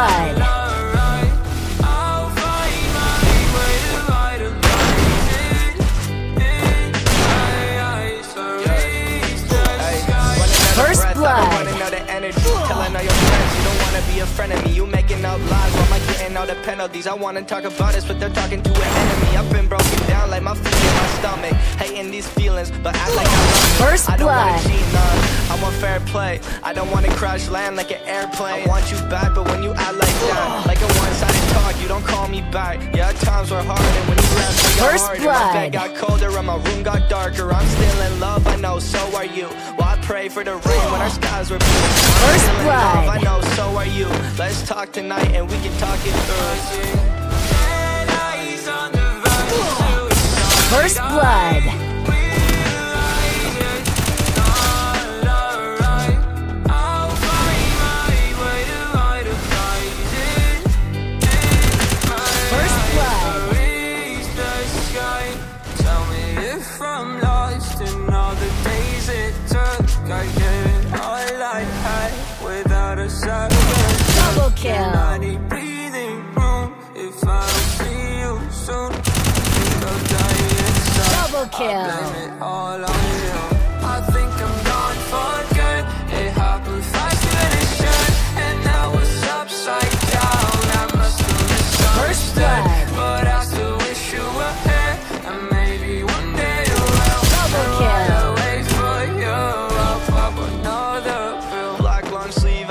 blood. First blood. The penalties. I wanna talk about this, but they're talking to an enemy. I've been broken down like my feet in my stomach, hating these feelings, but like I First blood play. I don't wanna crash land like an airplane. I want you back, but when you act like that, like a one-sided talk, you don't call me back. Yeah, times were hard, and when you left, got First harder. My bed got colder and my room got darker. I'm still in love, I know, so are you. Well, I pray for the rain when our skies were blue. First blood. love, I know, so are you. Let's talk tonight and we can talk it through. First blood. If I'm lost in all the days it took. I get all I had without a second. Double I kill. need breathing room if I don't see you soon. Think I'll die inside. Double I kill.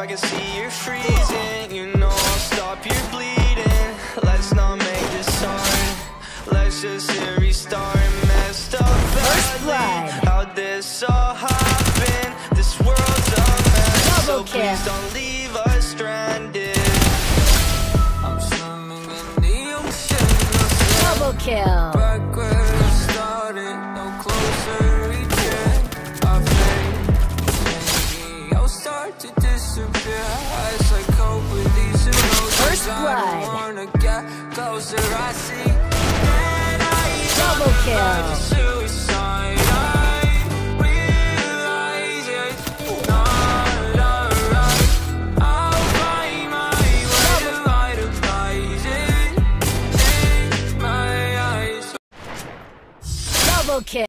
Can see you're freezing. You know I'll stop your bleeding. Let's not make this hard. Let's just hit restart. Messed up badly. How'd this all happen? This world's a mess. Double so kill. please don't leave us stranded. I'm swimming in the ocean. Double kill. Closer. I see eyes Double kill. verge of Suicide. I realize it's not alright. I'll find my way to vitalize it. Take my eyes Double kill.